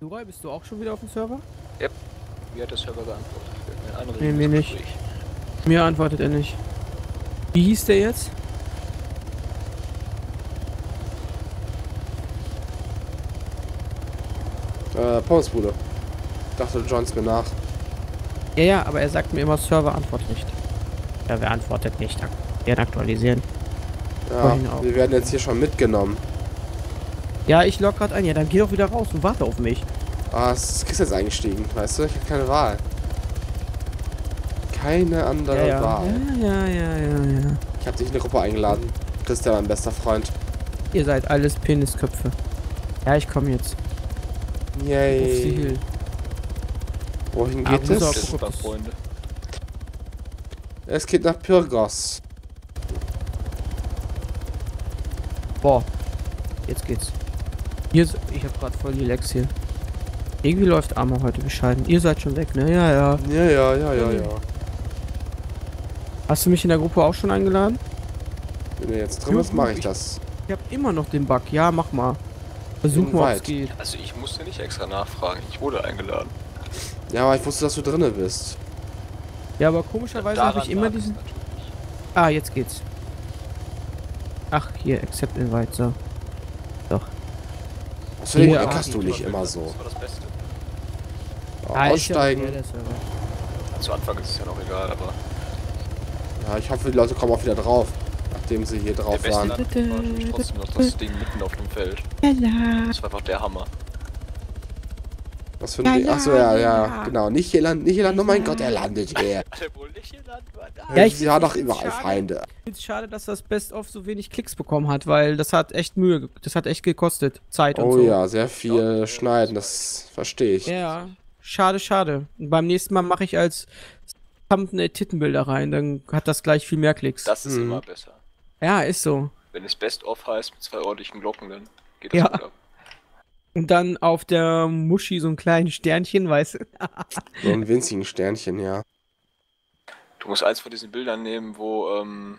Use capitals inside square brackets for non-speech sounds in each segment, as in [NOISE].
Jura, bist du auch schon wieder auf dem Server? Wie hat der Server geantwortet? Nee, mir nicht. Gespräch. Mir antwortet er nicht. Wie hieß der jetzt? Äh, Pommesbude. Dachte, du joinst mir nach. Ja, ja, aber er sagt mir immer, Server antwortet nicht. Server antwortet nicht. Ak- Gerne aktualisieren. Ja, wir werden jetzt hier schon mitgenommen. Ja, ich log gerade ein. Ja, dann geh doch wieder raus und warte auf mich. Ah, es ist jetzt eingestiegen, weißt du? Ich habe keine Wahl. Keine andere Ja, ja. Wahl. ja, ja, ja, ja, ja. Ich habe dich in eine Gruppe eingeladen. Christian, mein bester Freund. Ihr seid alles Penisköpfe. Ja, ich komme jetzt. Die Yay. Wohin geht es? Super, Freunde. Es geht nach Pyrgos. Boah. Jetzt geht's. Hier ist, ich habe gerade voll die Lex hier. Irgendwie läuft Armor heute bescheiden. Ihr seid schon weg, ne? Ja, ja. Ja, ja, ja, ja, ja. Hast du mich in der Gruppe auch schon eingeladen? Wenn du jetzt drin bist, mache ich das. Ich habe immer noch den Bug. Ja, mach mal. Versuch mal, es geht. Also ich musste nicht extra nachfragen. Ich wurde eingeladen. Ja, aber ich wusste, dass du drinne bist. Ja, aber komischerweise habe ich immer diesen... Ah, jetzt geht's. Ach, hier, Accept Invite, so. Deswegen Ja. eckerst du nicht Das immer so. war das Beste. Ah, ist ja Aussteigen. okay, der Server. Zu Anfang ist es ja noch egal, aber Ja, ich hoffe, die Leute kommen auch wieder drauf. Nachdem sie hier der drauf beste waren. Land war trotzdem noch das Ding mitten auf dem Feld. Das war einfach der Hammer. Was für ein Ding? Achso, ja, ja, genau. Nicht hier landen, nicht hier landen. Oh mein Gott, er landet hier. Ja, ich hat doch überall schade. Feinde. Ich find's schade, dass das Best of so wenig Klicks bekommen hat, weil das hat echt Mühe, das hat echt gekostet. Zeit und Oh so. ja, sehr viel schneiden, das verstehe ich. Ja, schade, schade. Und beim nächsten Mal mache ich als Thumbnail Tittenbilder rein, dann hat das gleich viel mehr Klicks. Das ist Mhm. immer besser. ja, ist so. Wenn es Best of heißt mit zwei ordentlichen Glocken, dann geht das Ja. gut ab. Und dann auf der Muschi so ein kleines Sternchen, weißt du? So ein winzigen Sternchen, ja. Du musst eins von diesen Bildern nehmen, wo ähm,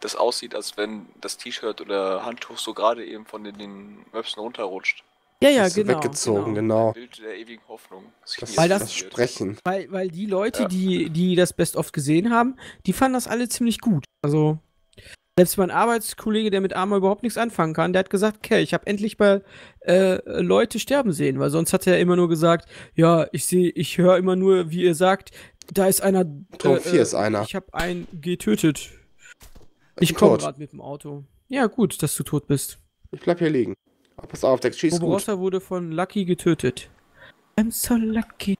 das aussieht, als wenn das T-Shirt oder Handtuch so gerade eben von den, den Möpsen runterrutscht. Ja, ja, so genau. weggezogen, genau. genau. Bild der ewigen Hoffnung. Das, Weil das, das-. Sprechen. Weil, weil die Leute, Ja. die, die das Best of gesehen haben, die fanden das alle ziemlich gut. Also, selbst mein Arbeitskollege, der mit Arma überhaupt nichts anfangen kann, der hat gesagt, okay, ich habe endlich mal äh, Leute sterben sehen, weil sonst hat er immer nur gesagt, ja, ich sehe, ich höre immer nur, wie ihr sagt, da ist einer. Turm 4 ist einer. Ich habe einen getötet. Ich bin komme tot. gerade mit dem Auto. Ja, gut, dass du tot bist. Ich bleib hier liegen. Aber pass auf, der schießt gut. Barbarossa wurde von Lucky getötet. I'm so lucky.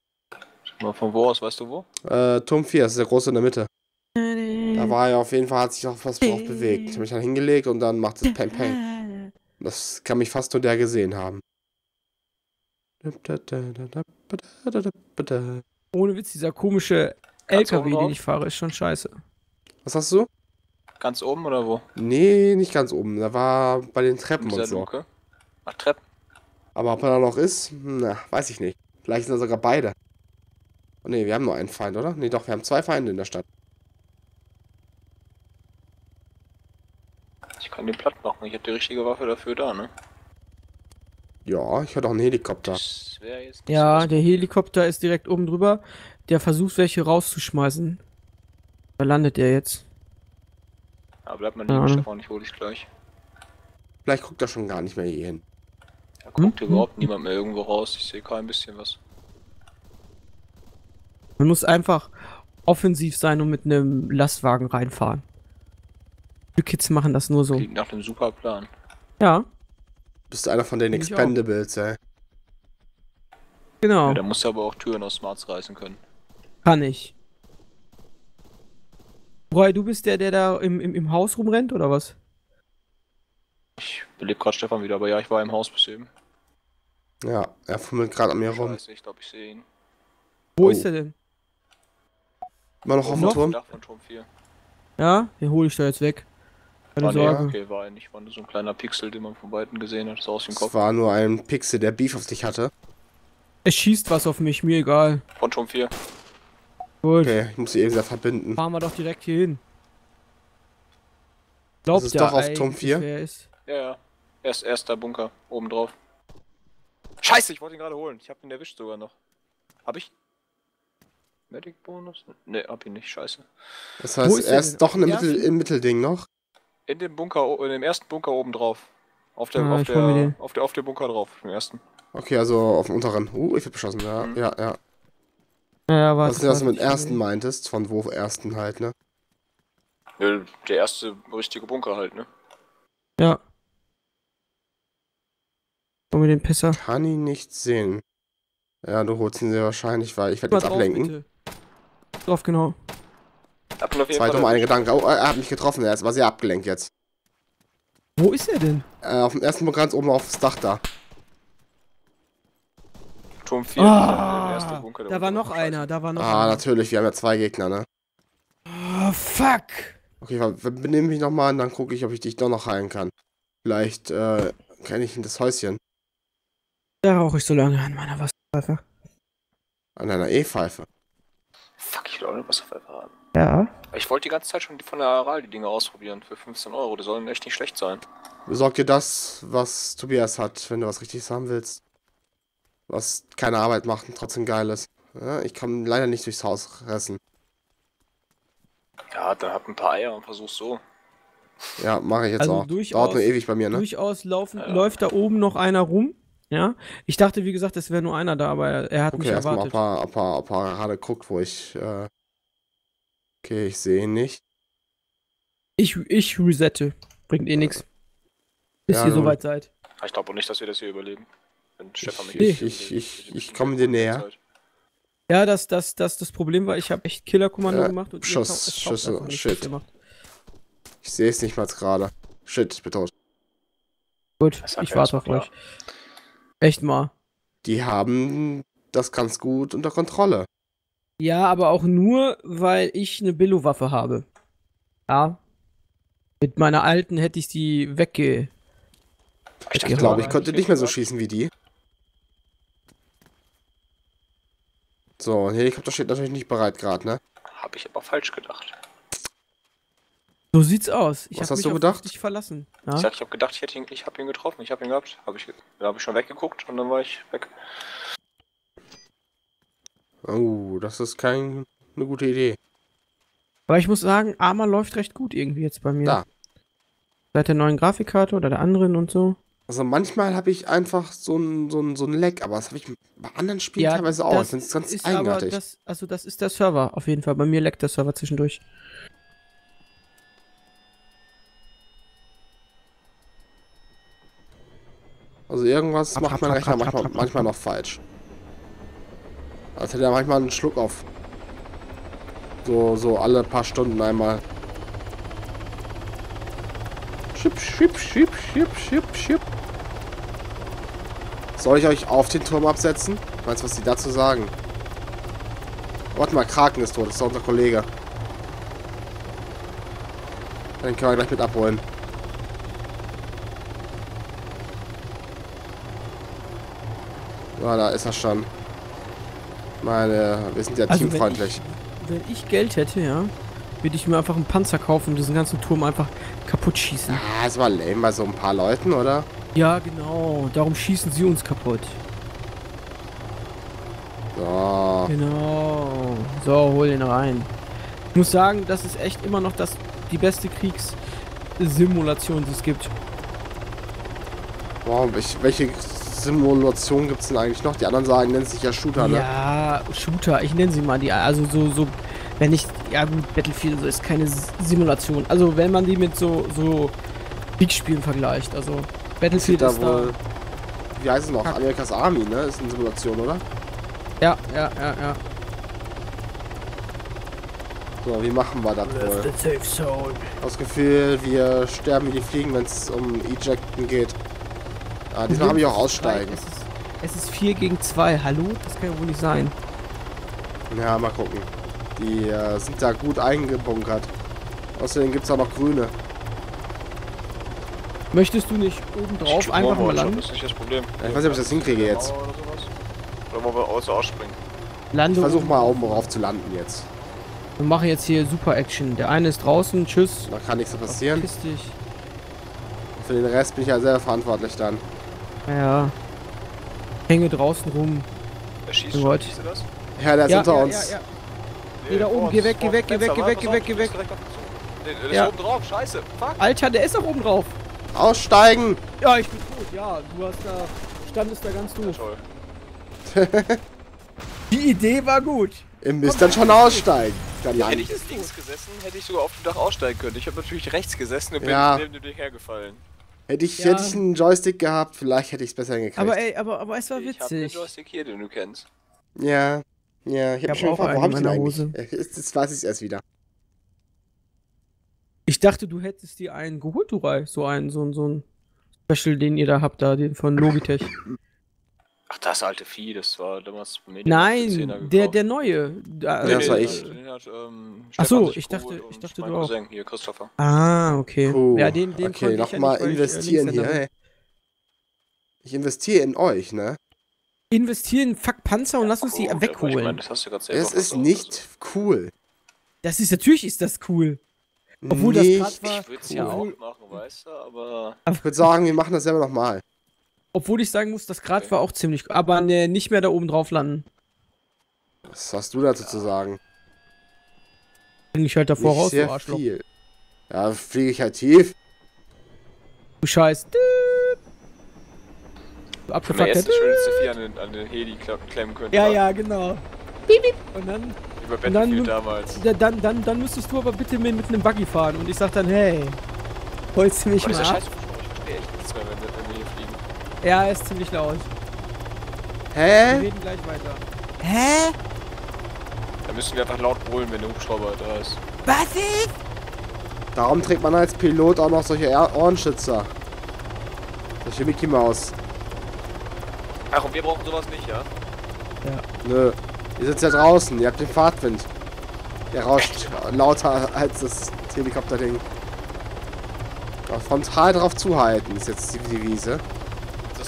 Mal von wo aus, weißt du wo? Äh, Turm 4, das ist der große in der Mitte. Da war er auf jeden Fall, hat sich auch was drauf bewegt. Ich habe mich dann hingelegt und dann macht es Peng Peng. Das kann mich fast nur der gesehen haben. Ohne Witz, dieser komische Ganz LKW, den ich fahre, ist schon scheiße. Was hast du? Ganz oben oder wo? Nee, nicht ganz oben. Da war bei den Treppen und dieser so. Luke? Ach, Treppen. Aber ob er da noch ist, na, weiß ich nicht. Vielleicht sind da sogar beide. Oh nee, wir haben nur einen Feind, oder? Nee, doch, wir haben zwei Feinde in der Stadt. Ich kann den platt machen. Ich habe die richtige Waffe dafür da, ne? Ja, ich höre doch einen Helikopter. Ja, der Helikopter ist direkt oben drüber. Der versucht, welche rauszuschmeißen. Da landet er jetzt. Aber bleib mal Ja. liegen, Stefan, ich hol dich gleich. Vielleicht guckt er schon gar nicht mehr hier hin. Da guckt hier Hm? überhaupt niemand mehr irgendwo raus. Ich sehe kein bisschen was. Man muss einfach offensiv sein und mit einem Lastwagen reinfahren. Die Kids machen das nur so. Klingt nach einem super Plan. Ja, Bist einer von den. Expendables, ey. genau. Ja, da musst du aber auch Türen aus Smarts reißen können. Kann ich. Roy, du bist der, der da im, im, im Haus rumrennt, oder was? Ich belebe gerade Stefan wieder, aber ja, ich war im Haus bis eben. Ja, er fummelt gerade an mir rum. Scheiße, ich glaube, ich sehe ihn. Wo Oh. ist er denn? Immer noch auf dem? Turm? Dach von Turm 4. Ja, den hole ich da jetzt weg. Keine Ah, nee, Sorge. okay, war er nicht. War nur so ein kleiner Pixel, den man von Weitem gesehen hat. Das sah aus wie ein Es Kopf. war nur ein Pixel, der Beef auf dich hatte. Es schießt was auf mich, mir egal. Von Turm 4. Gut, Okay, ich muss sie eben wieder verbinden. fahren wir doch direkt hier hin. Glaubt ist ja doch auf eigentlich, Turm 4? wer ist. Ja, ja. Erst erster Bunker, oben drauf. Scheiße, ich wollte ihn gerade holen. Ich habe ihn erwischt sogar noch. Hab ich? Medic-Bonus? Ne, hab ihn nicht. Scheiße. Das heißt, ist er ist doch im, Mittel, im Mittelding noch. In dem Bunker, in dem ersten Bunker oben drauf. Auf der, Ah, auf, der, auf der, auf der Bunker drauf, im ersten. Okay, also auf dem unteren. Uh, ich werd beschossen. Ja, Mhm. ja, ja. Ja, warte. Was ist das, was du mit ersten meintest? Von wo ersten halt, ne? Ja, Der erste richtige Bunker halt, ne? Ja. Hol mir den Pisser. Kann ihn nicht sehen. Ja, du holst ihn sehr wahrscheinlich, weil ich werde jetzt ablenken. bitte. Drauf, genau. Hab auf jeden Zwei dumme, eine erwischt. Gedanke. Oh, er hat mich getroffen, er ist- war sehr abgelenkt jetzt. Wo ist er denn? Äh, auf dem ersten Punkt ganz oben aufs Dach da. Turm 4. Ah, der erste Bunker. der da war noch einer, da war noch Ah, einer. natürlich, wir haben ja zwei Gegner, ne? Oh, fuck. Okay, ver- benimm mich nochmal und dann gucke ich, ob ich dich doch noch heilen kann. Vielleicht, äh, kenne ich in das Häuschen. Da rauche ich so lange an meiner Wasserpfeife. An einer E-Pfeife. Ich eine Wasserpfeife haben. Ja. Ich wollte die ganze Zeit schon die von der Aral die Dinge ausprobieren für 15 Euro. Die sollen echt nicht schlecht sein. Besorg dir das, was Tobias hat, wenn du was Richtiges haben willst. Was keine Arbeit macht und trotzdem geil ist. Ja, ich kann leider nicht durchs Haus ressen. Ja, dann hab ein paar Eier und versuch so. Ja, mache ich jetzt Also auch. durchaus- Dauert nur ewig bei mir, ne? Durchaus laufen, Ja. läuft da oben noch einer rum. Ja. Ich dachte, wie gesagt, es wäre nur einer da, aber er, hat Okay, mich erstmal, erwartet. er, ob er, ob er gerade guckt, wo ich, äh... Okay, ich sehe ihn nicht. Ich, ich resette. Bringt eh nichts. Bis Ja, ihr nun. soweit seid. Ich glaube auch nicht, dass wir das hier überleben. Wenn Stefan mich Ich- nicht ich- ich- ich die- komme dir näher. Zeit. Ja, das, das, das, das Problem war, ich habe echt Killerkommando Ja, gemacht und Schuss, Schüsse, shit. Ich sehe es nicht mal gerade. Shit, ich bin tot. Gut, ich warte auf euch. Echt mal. Die haben das ganz gut unter Kontrolle. Ja, aber auch nur, weil ich eine Billo-Waffe habe. Ja. Mit meiner alten hätte ich die wegge... Ich, glaube, ich ich nicht mehr so schießen wie die. So, ein Helikopter steht natürlich nicht bereit gerade, ne? Hab ich aber falsch gedacht. So sieht's aus. Ich Was hast mich du gedacht? dich verlassen. Ich Ja? sag, ich habe gedacht, ich hätte ihn, ich habe ihn getroffen. Ich habe ihn gehabt. Hab ich, da habe ich schon weggeguckt und dann war ich weg. Oh, das ist keine gute Idee. Aber ich muss sagen, Arma läuft recht gut irgendwie jetzt bei mir. Da. Seit der neuen Grafikkarte oder der anderen und so. Also manchmal habe ich einfach so ein, so ein, so ein Leck, aber das habe ich bei anderen Spielen teilweise auch. Das ist ganz ist aber eigenartig. das, also das ist der Server auf jeden Fall. Bei mir leckt der Server zwischendurch. Also irgendwas Ab, macht ab, mein ab, Rechner manchmal, manchmal noch falsch. Als hätte er manchmal einen Schluck auf. So, so alle paar Stunden einmal. Schip, schip, schip, schip, schip, schip. Soll ich euch auf den Turm absetzen? Meinst du, was die dazu sagen? Warte mal, Kraken ist tot, das ist doch unser Kollege. Den können wir gleich mit abholen. Ja, da ist er schon. Meine, wir sind ja Also wenn teamfreundlich. Wenn ich Geld hätte, ja, würde ich mir einfach einen Panzer kaufen und diesen ganzen Turm einfach kaputt schießen. Ah, es war lame bei so ein paar Leuten, oder? Ja, genau. Darum schießen sie uns kaputt. So. Genau. So, hol den rein. Ich muss sagen, das ist echt immer noch das, die beste Kriegssimulation, die es gibt. Wow, welche, welche Simulation gibt es denn eigentlich noch? Die anderen sagen, nennt sich ja Shooter, ne? Ja, Shooter, ich nenne sie mal die. Also so, so, wenn ich, ja gut, Battlefield so ist keine Simulation. Also wenn man die mit so, so Kriegsspielen vergleicht. Also Battlefield da ist da. wohl. Wie heißt es noch? Kack. Amerikas Army, ne? Ist eine Simulation, oder? Ja, ja, ja, ja. So, wie machen wir das wohl? Das Gefühl, wir sterben wie die Fliegen, wenn es um Ejecten geht. Ah, diesmal habe ich auch aussteigen. Es ist, es ist 4 gegen 2. Hallo? Das kann ja wohl nicht sein. Ja, mal gucken. Die äh, sind da gut eingebunkert. Außerdem gibt es auch noch Grüne. Möchtest du nicht oben drauf einfach mal landen? Das ist nicht das Problem. Ja, ich weiß nicht, ob ich das hinkriege jetzt. Mauer Oder, wollen wir außer ausspringen? Lande Ich versuche mal oben drauf zu landen jetzt. Wir machen jetzt hier Super Action. Der eine ist draußen. Tschüss. Da kann nichts passieren. Für den Rest bin ich ja selber verantwortlich dann. Ja. Hänge draußen rum. Wer schießt Oh schon? Gott. Siehst du das? Ja, der ist ja, unter ja, uns. Ja, ja. Nee, da oben, geh weg, geh weg, geh weg, geh weg, geh weg, geh weg. Der, der Ja. ist oben drauf, scheiße. Fuck. Alter, der ist auch oben drauf. Aussteigen! Ja, ich bin tot. Ja, du hast da, standest da ganz Ja, doof. toll. [LAUGHS] Die Idee war gut. Ihr müsst dann schon aussteigen. Dann Hätte lang. ich jetzt links gesessen, hätte ich sogar auf dem Dach aussteigen können. Ich habe natürlich rechts gesessen und bin Ja. neben dem Ding hergefallen. Hätte ich, Ja. hätte ich einen Joystick gehabt, vielleicht hätte ich es besser hingekriegt. Aber ey, aber, aber es war Ich habe den witzig. Joystick hier, den du kennst. ja. Ja, ich Ich hab schon auch gefragt, wo einen hab ich in den? Äh, Jetzt, jetzt weiß ich es erst wieder. Ich dachte, du hättest dir einen geholt, du Rai. So einen, so ein, so ein Special, den ihr da habt, da, den von Logitech. Ach, das alte Vieh, das war damals Nein, der, der neue. Da, Ja, das war äh, ich. Den hat, ähm, Ach so, ich dachte- ich dachte, mein du auch. Hier, Christopher. Ah, okay. Puh. Ja, den, den okay, ja nochmal ich, äh, investieren hier. Hey. Ich investiere in euch, ne? Investieren, fuck Panzer und lass uns die Gut, aber Ich wegholen. meine, das hast du gerade selber Es ist nicht cool. Das ist, natürlich ist das cool. Obwohl das nicht grad Also. war- Ich würde es cool. ja auch machen, weißt du, aber. Ich würde sagen, wir machen das selber nochmal. Obwohl ich sagen muss, das Grad Okay. war auch ziemlich. Aber ne, nicht mehr da oben drauf landen. Was hast du dazu zu sagen? Bring ich halt davor Nicht raus, sehr du Arschloch. viel. Ja, fliege ich halt tief. Du Scheiß. Du ersten schöne C4 an den, an den Heli kle- klemmen können. Ja, ja, genau. Piep, piep. Und dann, Über dann- Battlefield damals. da- dann, dann, dann müsstest du aber bitte mit, mit einem Buggy fahren. Und ich sag dann, hey, holst du mich Aber mal ab? scheiß Hubschrauber, ich verstehe echt nichts mehr, wenn, wir- wenn wir hier fliegen. Ja, er ist ziemlich laut. Wir Hä? reden gleich weiter. Hä? Da müssen wir einfach laut brüllen, wenn der Hubschrauber da ist. Was ist? Darum trägt man als Pilot auch noch solche Ohr- Ohrenschützer. Solche Mickey Maus. Ach, und wir brauchen sowas nicht, ja? Nö. Ihr sitzt ja draußen, ihr habt den Fahrtwind. Der rauscht lauter als das Helikopterding. Frontal drauf zuhalten ist jetzt die Devise.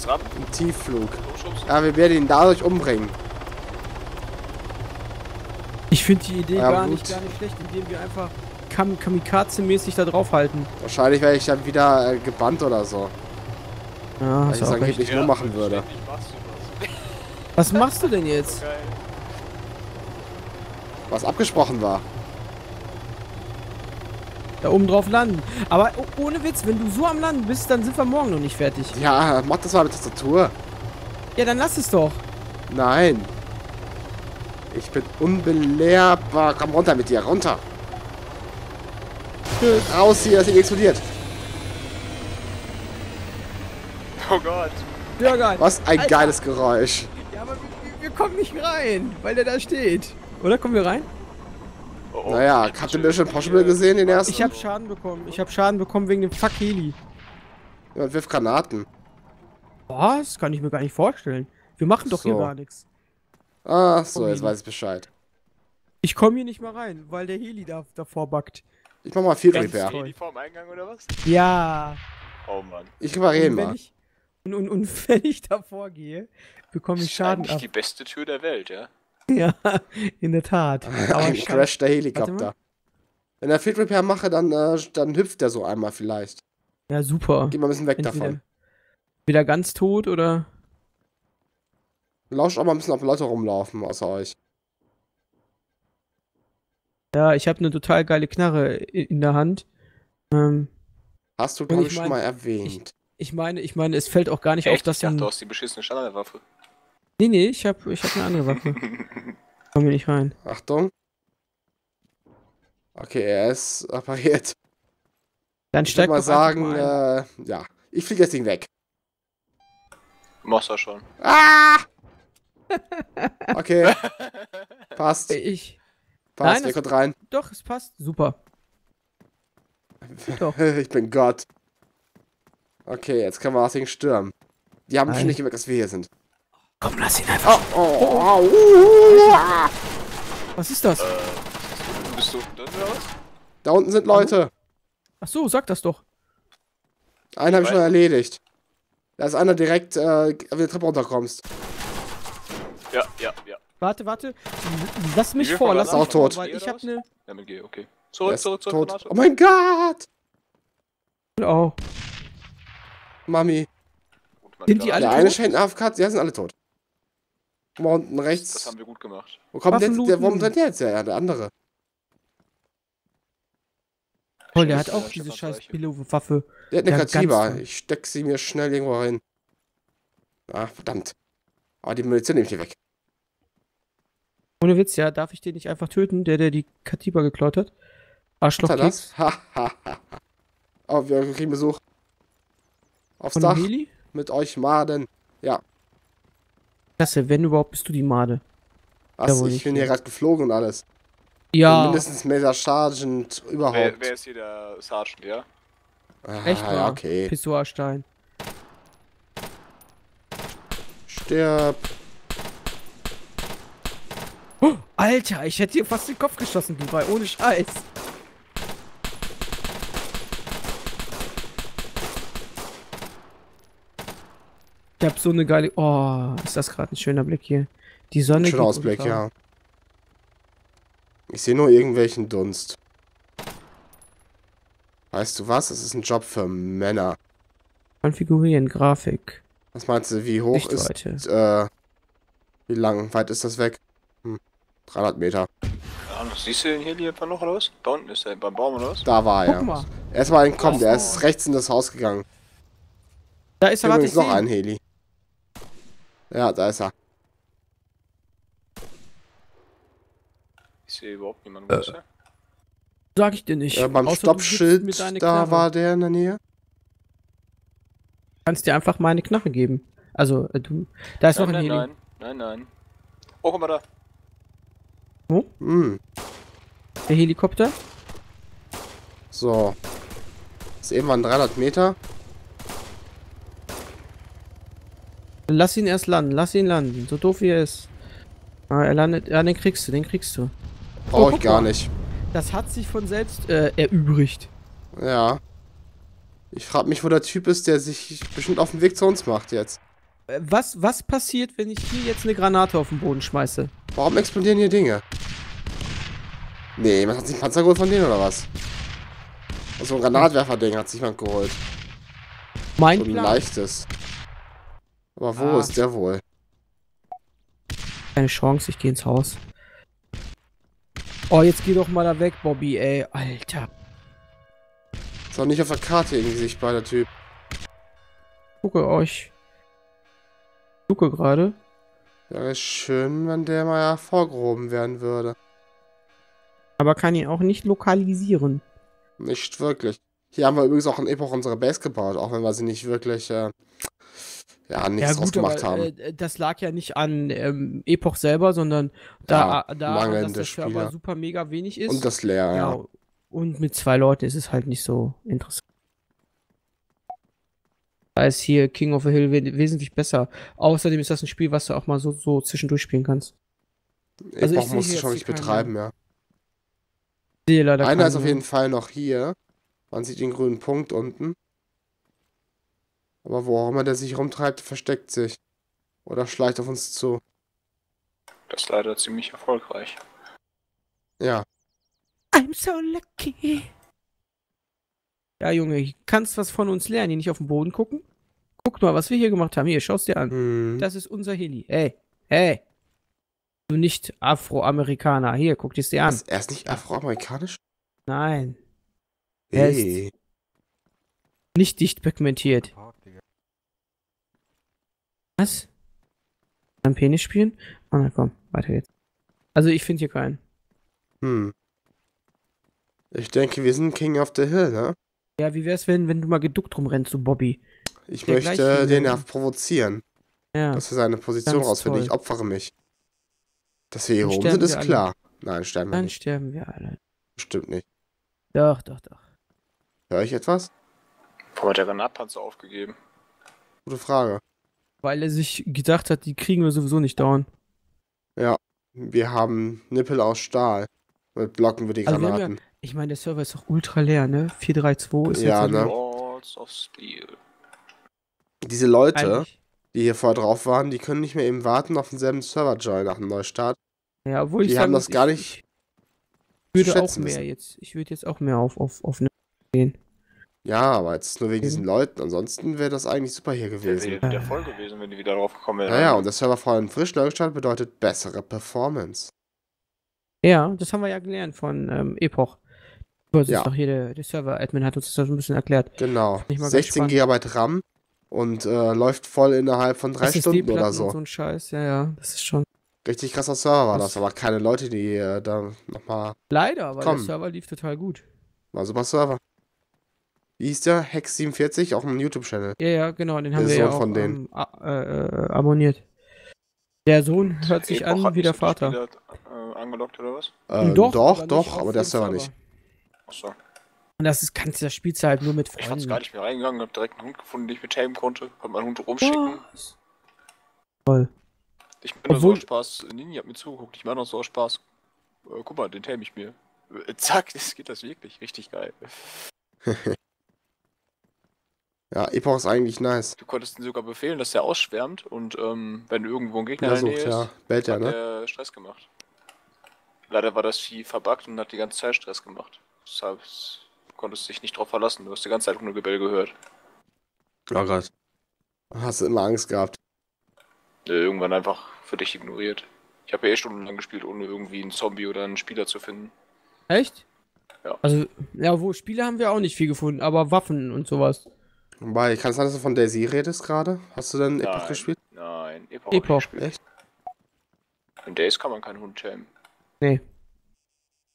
Das dran? Im Tiefflug. Ja, wir werden ihn dadurch umbringen. Ich finde die Idee Ja, gar, gut. nicht, gar nicht schlecht, indem wir einfach Kam Kamikaze-mäßig da draufhalten. Wahrscheinlich werde ich dann wieder äh, gebannt oder so. Ja, Weil ich es angeblich nur machen würde. machst du das. Was machst du denn jetzt? [LAUGHS] Was abgesprochen war. Da oben drauf landen. Aber ohne Witz, wenn du so am Landen bist, dann sind wir morgen noch nicht fertig. Ja, mach das mal mit Tastatur. Ja, dann lass es doch. Nein. Ich bin unbelehrbar. Komm runter mit dir, runter. Raus hier, das Ding explodiert. Oh Gott. Ja, geil. Was ein Alter. geiles Geräusch. Ja, aber wir, wir kommen nicht rein, weil der da steht. Oder kommen wir rein? Oh. Naja, habt ihr Mission Impossible gesehen, den ersten? Ich habe Schaden bekommen. Ich habe Schaden bekommen wegen dem Fuck Heli. Jemand wirft Granaten. Was? Kann ich mir gar nicht vorstellen. Wir machen doch hier So. gar nichts. Ah, so, Komm, jetzt Heli. weiß ich Bescheid. Ich komme hier nicht mal rein, weil der Heli da davor backt. Ich mach mal Ganz Repair. die vorm Eingang oder was? Ja. Oh Mann. Ich repariere Und wenn mal. ich, und, und, und [LAUGHS] wenn ich davor gehe, bekomme Das ich ist Schaden eigentlich ab. die beste Tür der Welt, ja? [LAUGHS] Ja, in der Tat. Aber Ein Schaden- Crash der Helikopter. Wenn er Field Repair mache, dann, äh, dann hüpft er so einmal vielleicht. Ja, super. Geh mal ein bisschen weg Entweder, davon. wieder ganz tot oder. Lauscht auch mal ein bisschen, ob Leute rumlaufen, außer euch. Ja, ich habe eine total geile Knarre in der Hand. Ähm, Hast du, glaube ich ich, schon mein, mal erwähnt. ich meine, ich meine, es fällt auch gar nicht auf, Echt? dass Ich dachte, du hast die beschissene Standardwaffe. Nee, nee, ich habe ich hab eine andere Waffe. [LAUGHS] Komm hier nicht rein. Achtung. Okay, er ist repariert. Dann Ich steig mal doch einfach sagen, mal äh, ja. Ich fliege das Ding weg. Machst du schon. Ah! [LAUGHS] Okay, [LAUGHS] passt. Ich. Passt, Nein, das- kommt rein? Doch, es passt. Super. Doch. ich bin Gott. Okay, jetzt können wir das Ding stürmen. Die haben bestimmt Nein. nicht gemerkt, dass wir hier sind. Komm, lass ihn einfach. Oh, oh, oh, ah. Was ist das? Äh, bist du drin oder was? Da unten sind Leute. Ach so, sag das doch. Einen habe ich schon erledigt. Da ist einer direkt, äh, wenn du die Treppe runterkommst. Ja, ja, ja. Warte, warte. Lass mich vor, lass mich vor, Auch tot. weil ich hab ne. Damit geh, okay. Der Zurück, zurück, zurück. tot. Oh mein Gott! Oh. Mami. Sind die alle Der eine tot? scheint AFK, ja, sind alle tot. Guck mal unten Das rechts. haben wir gut gemacht. Wo kommt der, Waffen der, warum rennt der jetzt? Ja, der andere. Toll, der hat auch diese scheiß. Billo-Waffe. Der hat eine Ja, Katiba. Ich steck sie mir schnell irgendwo rein. Ah, verdammt. Aber die Munition nehme ich dir weg. Ohne Witz, ja, darf ich den nicht einfach töten, der, der die Katiba geklaut hat? Arschloch Hat er das? Ha, ha, ha. ha. Oh, wir kriegen Besuch. Aufs Von Dach Heli? mit euch Maden. Klasse, wenn überhaupt bist du die Made. Was, Jawohl, ich ich bin hier gerade geflogen und alles. Ja, Mindestens Major Sergeant überhaupt. Wer, wer ist hier der Sergeant, ja? ah, echt ja, mal. okay. Pissoirstein. Stirb. Oh, Alter, ich hätte dir fast den Kopf geschossen, du bei ohne Scheiß. Ich hab so eine geile. Oh, ist das gerade ein schöner Blick hier. Die Sonne. Schöner geht Ausblick, ja. Ich sehe nur irgendwelchen Dunst. Weißt du was? Es ist ein Job für Männer. Konfigurieren, Grafik. Was meinst du, wie hoch ist, Sichtweite. äh, wie lang, weit ist das weg? Hm, 300 Meter. Siehst du den Heli etwa noch was? Da unten ist er, beim Baum oder was? Da war Guck er. mal, Erstmal entkommen, der Oh. ist rechts in das Haus gegangen. da ist er, warte, Übrigens ich noch ein Heli. Ja, da ist er. Ich sehe überhaupt niemanden. Wo er? Sag ich dir nicht. Äh, beim du Stoppschild, da Knarre. war der in der Nähe. kannst dir einfach meine Knarre geben. Also, äh, du. Da ist noch Nein, ein nein, Heli. nein, nein, nein. Oh, guck mal da. Hm, Der Helikopter. so. Das ist eben waren 300 Meter. Lass ihn erst landen, lass ihn landen. So doof wie er ist. Ah, er landet. Ja, den kriegst du, den kriegst du. Brauche Oh, ich gar mal. nicht. Das hat sich von selbst äh, erübrigt. Ja. Ich frage mich, wo der Typ ist, der sich bestimmt auf den Weg zu uns macht jetzt. Äh, was, was passiert, wenn ich hier jetzt eine Granate auf den Boden schmeiße? Warum explodieren hier Dinge? Nee, man hat sich ein Panzer geholt von denen oder was? Also ein Granatwerfer-Ding hat sich jemand geholt. Mein So ein Plan. leichtes. Aber wo Ah. ist der wohl? Keine Chance, ich gehe ins Haus. Oh, jetzt geh doch mal da weg, Bobby, ey. Alter. Ist auch nicht auf der Karte irgendwie sichtbar, der Typ. Gucke euch. Gucke gerade. Wäre schön, wenn der mal hervorgehoben werden würde. Aber kann ihn auch nicht lokalisieren. Nicht wirklich. Hier haben wir übrigens auch in Epoch unsere Base gebaut, auch wenn wir sie nicht wirklich, äh, ja, nichts draus gemacht haben. Äh, das lag ja nicht an ähm, Epoch selber, sondern da, Ja, da dass der Server Spieler. super mega wenig ist. Und das leer, ja. ja. Und mit zwei Leuten ist es halt nicht so interessant. Da ist hier King of the Hill we wesentlich besser. Außerdem ist das ein Spiel, was du auch mal so, so zwischendurch spielen kannst. also ich Epoch sehe musst du schon nicht betreiben, ja. Einer ist auf jeden Fall noch hier. Man sieht den grünen Punkt unten. Aber wo auch immer der sich rumtreibt, versteckt sich. Oder schleicht auf uns zu. Das ist leider ziemlich erfolgreich. Ja. I'm so lucky. Ja, Junge, du kannst was von uns lernen, hier nicht auf den Boden gucken. Guck mal, was wir hier gemacht haben. Hier, schau's dir an. Hm. Das ist unser Heli. Hey, hey. Du nicht Afroamerikaner. Hier, guck dir's dir an. Er ist nicht afroamerikanisch? Nein, Er ist- Hey. nicht dicht pigmentiert. Was? Ein Penis spielen? Oh, na komm, weiter geht's. Also, ich finde hier keinen. Hm. Ich denke, wir sind King of the Hill, ne? Ja, wie wär's, wenn, wenn du mal geduckt rumrennst, du Bobby? Ich Der möchte den ja provozieren, Ja. dass er seine Position rausfindet. Ich opfere mich. Dass wir hier Dann oben sind, ist wir alle. klar. Nein, sterben wir Dann nicht. sterben wir alle. Stimmt nicht. Doch, doch, doch. Höre ich etwas? Warum hat der Granatpanzer aufgegeben? Gute Frage. Weil er sich gedacht hat, die kriegen wir sowieso nicht down. Wir haben Nippel aus Stahl. Damit blocken wir die Also wir haben ja- Granaten. Ich meine, der Server ist doch ultra leer, ne? 432 ist Ja, jetzt ne? Lords of Steel. Diese Leute, eigentlich- die hier vorher drauf waren, die können nicht mehr eben warten auf denselben Server-Join nach dem Neustart. Ja, obwohl ich die sagen haben das muss, gar ich- nicht Ich würde auch mehr wissen. jetzt. Ich würde jetzt auch mehr auf, auf, auf gehen. Ja, aber jetzt nur wegen Mhm. diesen Leuten. Ansonsten wäre das eigentlich super hier Wäre gewesen. wieder, wieder voll gewesen, wenn die wieder drauf gekommen wären. Naja, und der Server vorhin frisch neu gestartet bedeutet bessere Performance. Ja, das haben wir ja gelernt von ähm, Epoch. Das Ja. ist doch hier der, der Server-Admin hat uns das so ein bisschen erklärt. Genau. ich mal ganz 16 GB RAM und äh, läuft voll innerhalb von drei Stunden oder so. so ein Scheiß, ja, ja, das ist schon. Richtig krasser Server war Das- das, aber keine Leute, die äh, da nochmal. Leider, weil Komm. der Server lief total gut. War super Server. Wie hieß der? Hex47, auch ein YouTube-Channel. Ja, ja, genau, den Der haben wir ja Sohn auch von denen. ähm, äh, äh, abonniert. Der Sohn hört sich Epoch an wie der so Vater. Spieler, äh, angelockt oder was? Äh, doch, doch, aber, doch, aber der Server nicht. Achso. Und das ist, kannst du das spielst du halt nur mit Ich fand's Freunden. gar nicht mehr reingegangen, hab direkt einen Hund gefunden, den ich mit tamen konnte. Hab meinen Hund rumschicken. Was? Toll. Ich bin nur so Obwohl- aus Spaß. Nini hat mir zugeguckt, ich mach noch so Spaß. Äh, guck mal, den tame ich mir. Äh, zack, [LAUGHS] das geht das wirklich. Richtig geil. [LAUGHS] Ja, Epoch ist eigentlich nice. Du konntest ihn sogar befehlen, dass er ausschwärmt und ähm, wenn irgendwo ein Gegner Der in der sucht, Nähe ja. ist, Bellt ja, hat ne? er Stress gemacht. Leider war das Vieh verbuggt und hat die ganze Zeit Stress gemacht. Deshalb konntest du dich nicht drauf verlassen. Du hast die ganze Zeit Hundegebell gehört. Oh Gott. Hast du immer Angst gehabt. Äh, Irgendwann einfach für dich ignoriert. Ich habe ja eh stundenlang gespielt, ohne irgendwie einen Zombie oder einen Spieler zu finden. Echt? Ja. Also, ja, wo Spiele haben wir auch nicht viel gefunden, aber Waffen und sowas. Wobei, kann es sein, dass du von Daisy redest gerade? Hast du denn Epoch gespielt? Nein, Epoch. Epoch. hab ich gespielt. Echt? In Days kann man keinen Hund tamen. Nee.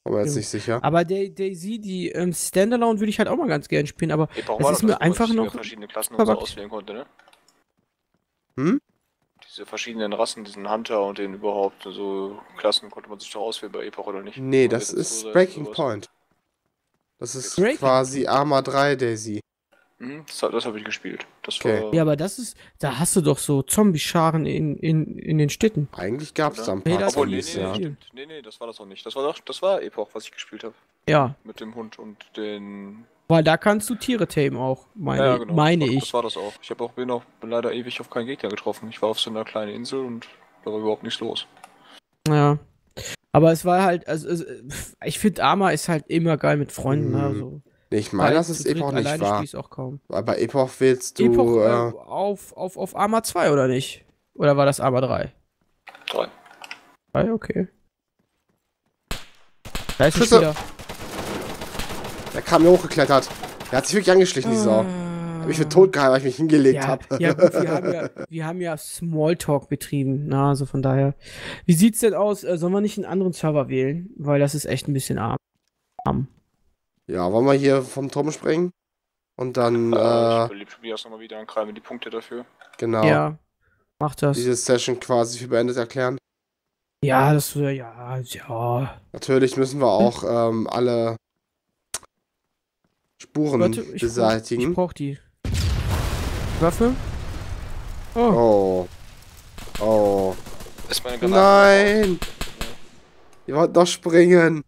Aber jetzt nicht sicher. Aber Daisy, die ähm, Standalone würde ich halt auch mal ganz gern spielen, aber Epoch war ist mir das, einfach noch verschiedene Klassen und so auswählen konnte, ne? Hm? Diese verschiedenen Rassen, diesen Hunter und den überhaupt, so Klassen konnte man sich doch auswählen bei Epoch oder nicht? Nee, das ist Breaking. Point. Das ist Breaking quasi Arma 3 Daisy. Mhm, das das habe ich gespielt. Das Okay. war. ja, aber das ist, da hast du doch so Zombie-Scharen in, in, in den Städten. Eigentlich gab es da ein paar das Obwohl, nee, Zombies, nee, ja. nee, nee, nee, das war das auch nicht. Das war doch, das war Epoch, was ich gespielt habe. Ja, Mit dem Hund und den. weil da kannst du Tiere tamen auch, meine, meine das war, ich. Das war das auch. Ich habe auch bin auch leider ewig auf keinen Gegner getroffen. Ich war auf so einer kleinen Insel und da war überhaupt nichts los. Ja. Aber es war halt, also, also ich finde Arma ist halt immer geil mit Freunden. Mhm. Also, ich meine, das ist Epoch nicht wahr. ich's auch kaum. Weil bei Epoch willst du. Epoch äh, äh, auf, auf, auf Arma 2 oder nicht? Oder war das Arma 3? Drei. 3, okay. Da ist Schüsse. Spieler. der kam mir hochgeklettert. Der hat sich wirklich angeschlichen, die Sau. Hab ich für tot gehalten, weil ich mich hingelegt Ah. ja, hab. ja, gut, wir haben ja, [LAUGHS] wir haben ja Smalltalk betrieben. Na, also von daher. Wie sieht's denn aus? Äh, sollen wir nicht einen anderen Server wählen? Weil das ist echt ein bisschen arm. arm. Ja, wollen wir hier vom Turm springen? Und dann, Äh, [LAUGHS] äh, ich überlebe Tobias nochmal wieder und greife die Punkte dafür. genau, Ja. Mach das. diese Session quasi für beendet erklären. Ja, das ja, ja, ja. Natürlich müssen wir auch ähm, alle Spuren Warte, ich brauch, beseitigen. ich brauch die. Waffe? Oh. oh. Oh. Ist meine Granate Nein! Ihr wollt noch springen.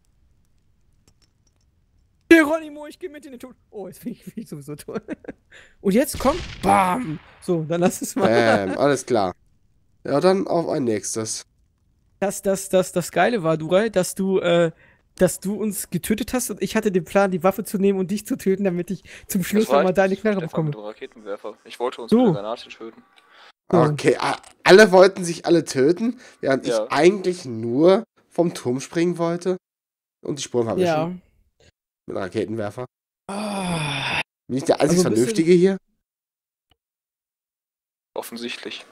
Ich geh mit in den Tod. Oh, jetzt bin ich, bin ich sowieso tot. [LAUGHS] Und jetzt komm, bam. So, dann lass es mal. Ähm, alles klar. Ja, dann auf ein nächstes. Das, das, das, das Geile war, Dural, dass du, äh, dass du uns getötet hast und ich hatte den Plan, die Waffe zu nehmen und dich zu töten, damit ich zum Schluss nochmal deine Knarre bekomme. mit dem Raketenwerfer. Ich wollte uns So. mit der Granate töten. Ja. Okay, alle wollten sich alle töten, während Ja. ich eigentlich nur vom Turm springen wollte und die Spuren verwischen Ja. Mit Raketenwerfer. Ah. Bin ich der einzig Also ein bisschen- Vernünftige hier? Offensichtlich.